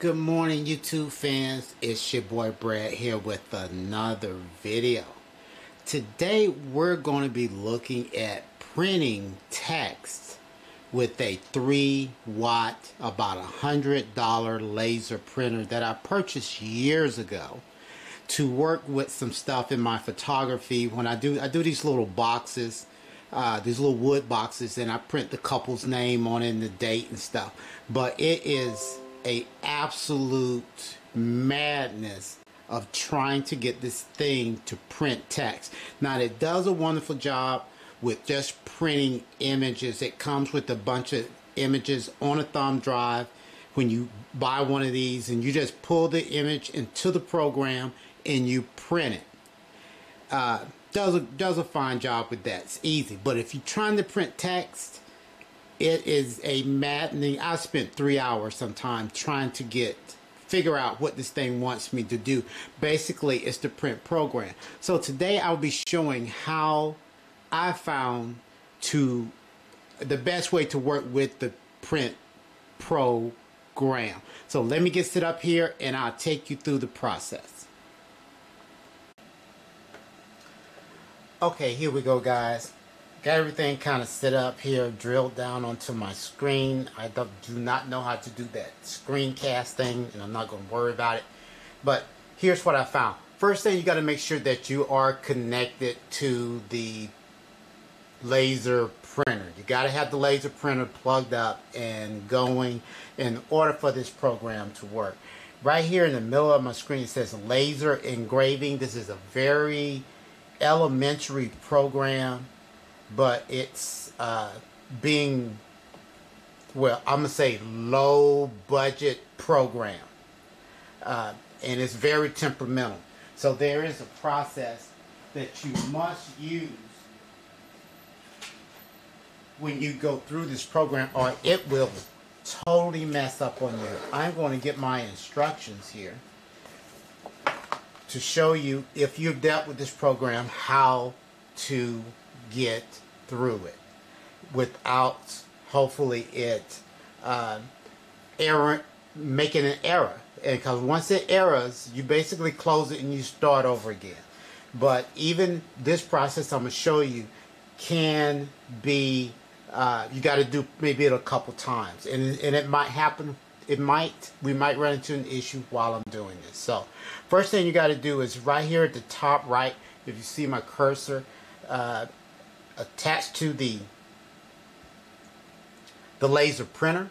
Good morning YouTube fans, it's your boy Brad here with another video. Today we're going to be looking at printing text with a 3 watt, about a hundred dollar laser printer that I purchased years ago to work with some stuff in my photography. When I do I do these little boxes uh, these little wood boxes and I print the couple's name on it and the date and stuff. But it is a absolute madness of trying to get this thing to print text. Now it does a wonderful job with just printing images. It comes with a bunch of images on a thumb drive when you buy one of these and you just pull the image into the program and you print it. Uh, does a, does a fine job with that. It's easy. But if you're trying to print text, it is a maddening. I spent three hours sometime trying to get figure out what this thing wants me to do. Basically, it's the print program. So today I'll be showing how I found to the best way to work with the print program. So let me get set up here and I'll take you through the process. Okay, here we go guys got everything kind of set up here drilled down onto my screen. I do not know how to do that screencast thing and I'm not going to worry about it. But here's what I found. First thing you got to make sure that you are connected to the laser printer. You got to have the laser printer plugged up and going in order for this program to work. Right here in the middle of my screen it says laser engraving. This is a very elementary program but it's uh, being, well, I'm going to say low budget program. Uh, and it's very temperamental. So there is a process that you must use when you go through this program or it will totally mess up on you. I'm going to get my instructions here to show you if you've dealt with this program how to get through it without hopefully it uh, error making an error. And because once it errors you basically close it and you start over again. But even this process I'm going to show you can be uh, you got to do maybe it a couple times. And, and it might happen it might we might run into an issue while I'm doing this. So first thing you got to do is right here at the top right if you see my cursor uh, attached to the the laser printer.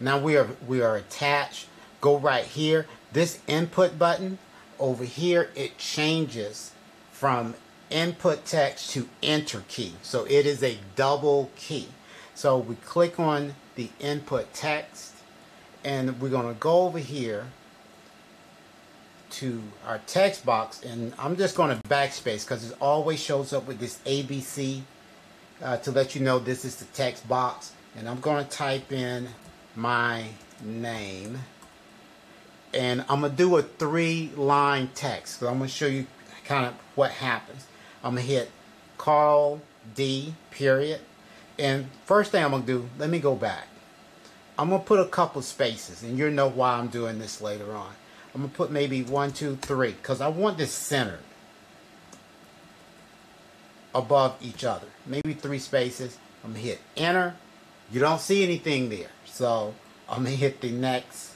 Now we are we are attached. Go right here. This input button over here it changes from input text to enter key. So it is a double key. So we click on the input text and we're going to go over here to our text box and I'm just going to backspace because it always shows up with this ABC uh, to let you know this is the text box and I'm going to type in my name. And I'm going to do a three line text so I'm going to show you kind of what happens. I'm going to hit Carl D period. And first thing I'm going to do let me go back. I'm going to put a couple spaces and you'll know why I'm doing this later on. I'm going to put maybe one two three because I want this centered above each other. Maybe three spaces. I'm going to hit enter. You don't see anything there. So I'm going to hit the next,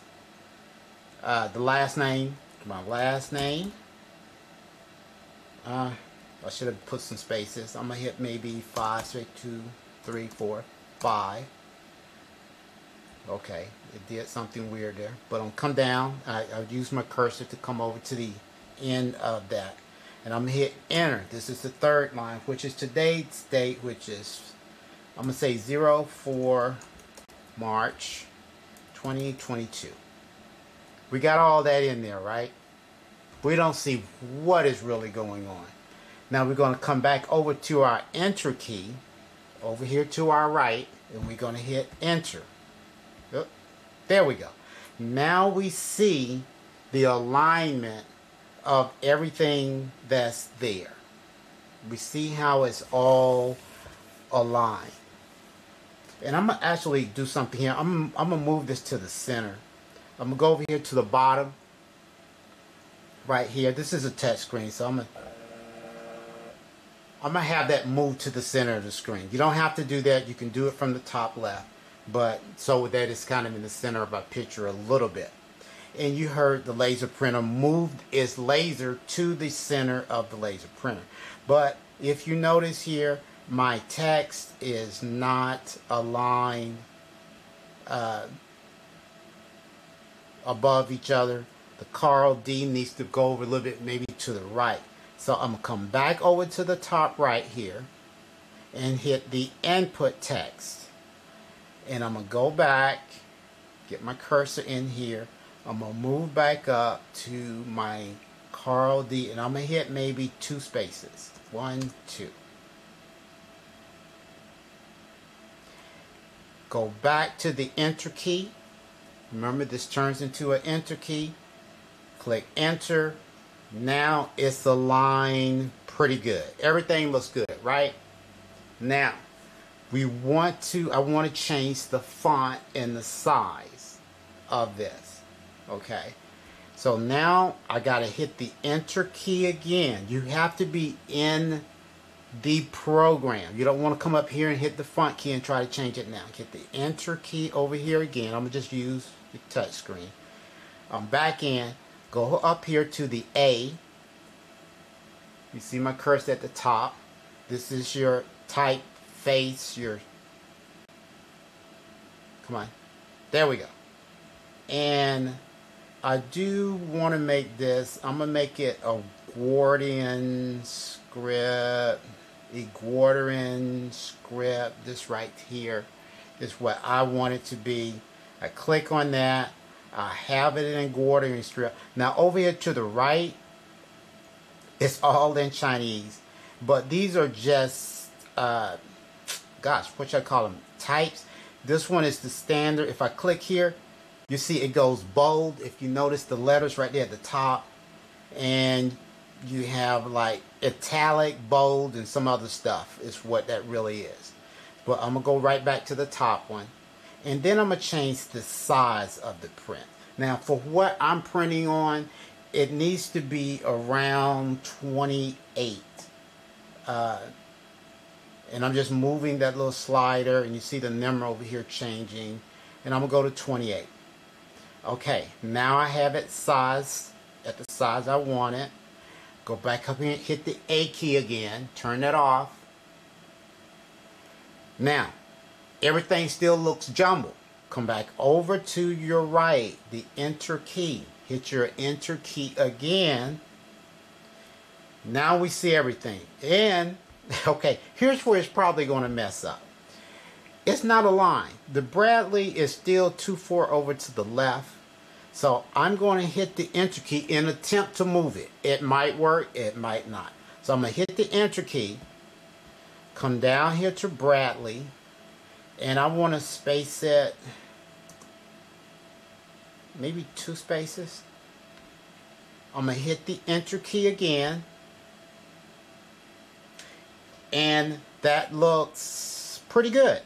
uh, the last name, my last name. Uh, I should have put some spaces. I'm going to hit maybe five, six, two, three, four, five. Okay, it did something weird there. But I'm come down. I, I use my cursor to come over to the end of that and I'm going to hit enter. This is the third line, which is today's date, which is, I'm going to say 0 for March 2022. We got all that in there, right? We don't see what is really going on. Now we're going to come back over to our enter key, over here to our right, and we're going to hit enter. There we go. Now we see the alignment of everything that's there. We see how it's all aligned. And I'm going to actually do something here. I'm, I'm going to move this to the center I'm gonna go over here to the bottom right here. This is a touch screen, so I'm gonna I'm gonna have that move to the center of the screen. You don't have to do that. You can do it from the top left, but so that it's kind of in the center of our picture a little bit. And you heard the laser printer moved its laser to the center of the laser printer. But if you notice here, my text is not aligned uh, above each other. The Carl D needs to go over a little bit maybe to the right. So I'm going to come back over to the top right here and hit the input text. And I'm going to go back, get my cursor in here. I'm going to move back up to my Carl D and I'm going to hit maybe two spaces. One, two. Go back to the enter key. Remember this turns into an enter key. Click enter. Now it's aligned pretty good. Everything looks good, right? Now, we want to, I want to change the font and the size of this. Okay. So now I got to hit the enter key again. You have to be in the program. You don't want to come up here and hit the font key and try to change it now. Hit the enter key over here again. I'm going to just use the touch screen. I'm back in. Go up here to the A. You see my cursor at the top. This is your typeface, your... Come on. There we go. And I do want to make this, I'm going to make it a Gordian script Edwardian script, this right here is what I want it to be. I click on that. I have it in Edwardian script. Now over here to the right, it's all in Chinese. But these are just, uh, gosh, what should I call them? Types. This one is the standard. If I click here, you see it goes bold. If you notice the letters right there at the top. And you have like italic, bold, and some other stuff is what that really is. But I'm going to go right back to the top one. And then I'm going to change the size of the print. Now for what I'm printing on, it needs to be around 28. Uh, and I'm just moving that little slider and you see the number over here changing. And I'm going to go to 28. Okay, now I have it sized at the size I want it. Go back up here, hit the A key again, turn that off. Now, everything still looks jumbled. Come back over to your right, the enter key. Hit your enter key again. Now we see everything. And, okay, here's where it's probably going to mess up. It's not a line. The Bradley is still too far over to the left. So I'm going to hit the enter key in attempt to move it. It might work, it might not. So I'm going to hit the enter key, come down here to Bradley, and I want to space it maybe two spaces. I'm going to hit the enter key again. And that looks pretty good.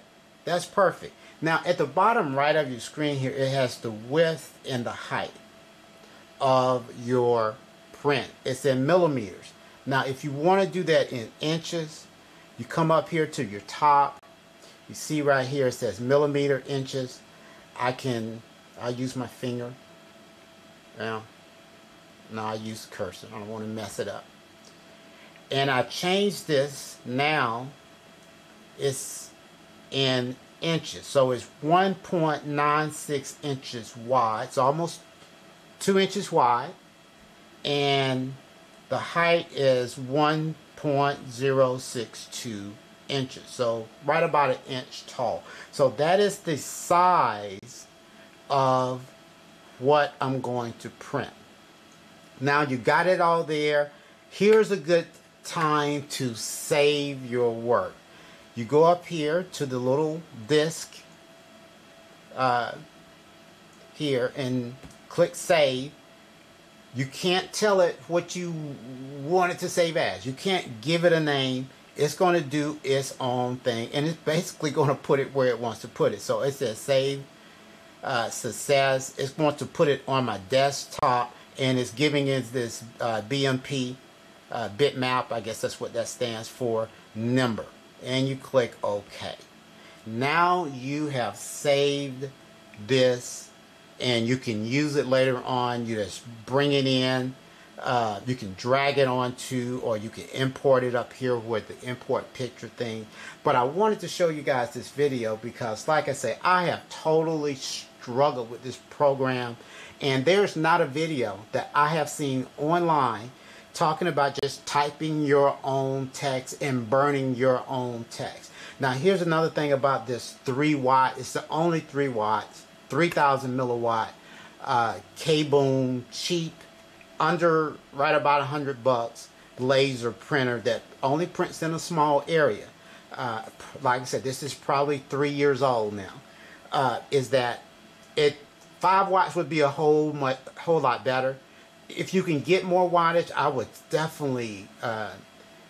That's perfect. Now at the bottom right of your screen here, it has the width and the height of your print. It's in millimeters. Now if you want to do that in inches, you come up here to your top. You see right here it says millimeter inches. I can, I use my finger. Now, now I use cursor. I don't want to mess it up. And I changed this now. It's in inches. So it's 1.96 inches wide. It's almost 2 inches wide. And the height is 1.062 inches. So right about an inch tall. So that is the size of what I'm going to print. Now you got it all there. Here's a good time to save your work you go up here to the little disk uh, here and click save you can't tell it what you want it to save as you can't give it a name it's going to do its own thing and it's basically going to put it where it wants to put it so it says save uh, success. It's going to put it on my desktop and it's giving it this uh, BMP uh, bitmap. I guess that's what that stands for. Number. And you click OK. Now you have saved this and you can use it later on. You just bring it in. Uh, you can drag it onto or you can import it up here with the import picture thing. But I wanted to show you guys this video because like I say, I have totally struggled with this program and there's not a video that I have seen online talking about just typing your own text and burning your own text. Now here's another thing about this 3 watt. It's the only 3 watts, 3000 milliwatt uh, KKmoon cheap under right about 100 bucks laser printer that only prints in a small area. Uh, like I said, this is probably three years old now. Uh, is that it five watts would be a whole much, whole lot better. If you can get more wattage, I would definitely uh,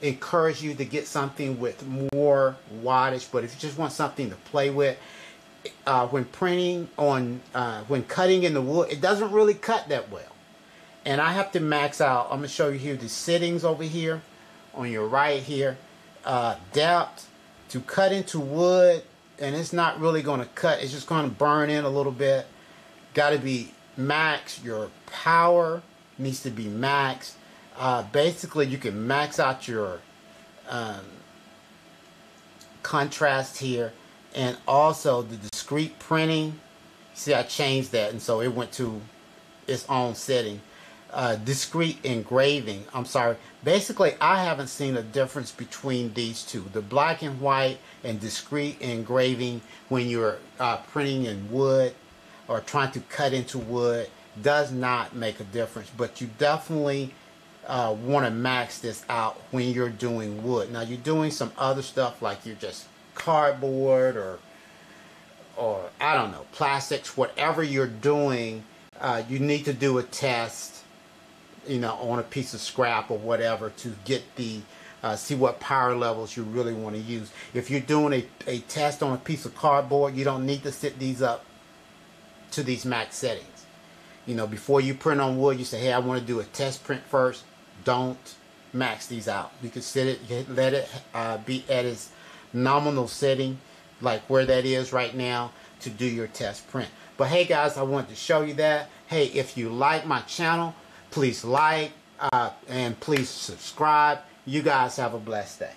encourage you to get something with more wattage. But if you just want something to play with, uh, when printing on, uh, when cutting in the wood, it doesn't really cut that well. And I have to max out. I'm going to show you here the settings over here on your right here. Uh, depth to cut into wood and it's not really going to cut. It's just going to burn in a little bit. Got to be max. Your power needs to be max. Uh, basically, you can max out your um, contrast here. And also the discrete printing. See, I changed that. And so it went to its own setting uh, discrete engraving. I'm sorry. Basically, I haven't seen a difference between these two. The black and white and discrete engraving when you're uh, printing in wood or trying to cut into wood does not make a difference. But you definitely uh, want to max this out when you're doing wood. Now, you're doing some other stuff like you're just cardboard or or I don't know, plastics, whatever you're doing, uh, you need to do a test you know, on a piece of scrap or whatever to get the uh, see what power levels you really want to use. If you're doing a, a test on a piece of cardboard, you don't need to set these up to these max settings. You know, before you print on wood, you say, hey, I want to do a test print first. Don't max these out. You can set it, let it uh, be at its nominal setting, like where that is right now, to do your test print. But hey guys, I wanted to show you that. Hey, if you like my channel, Please like uh, and please subscribe. You guys have a blessed day.